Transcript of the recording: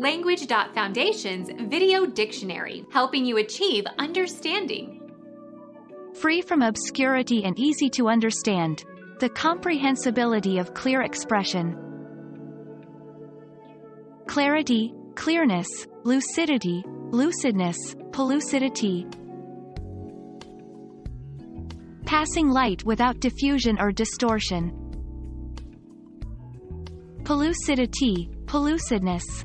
Language.Foundation's Video Dictionary, helping you achieve understanding. Free from obscurity and easy to understand. The comprehensibility of clear expression. Clarity, clearness, lucidity, lucidness, pellucidity. Passing light without diffusion or distortion. Pellucidity, pellucidness.